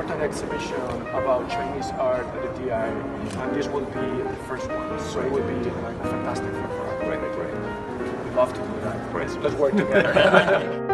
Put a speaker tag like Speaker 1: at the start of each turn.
Speaker 1: Important exhibition about Chinese art at the DI, and this will be the first one. So it will be like fantastic one for us.
Speaker 2: Great, great.
Speaker 1: We'd love to do that.
Speaker 2: Great.
Speaker 1: Let's work together.